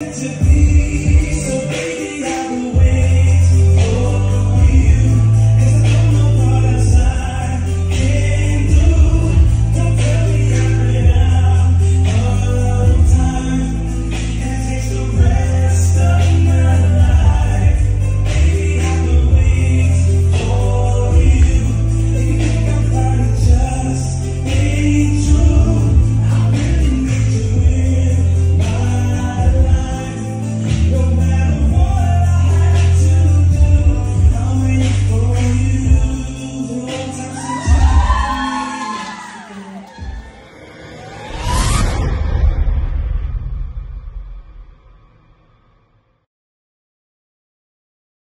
to be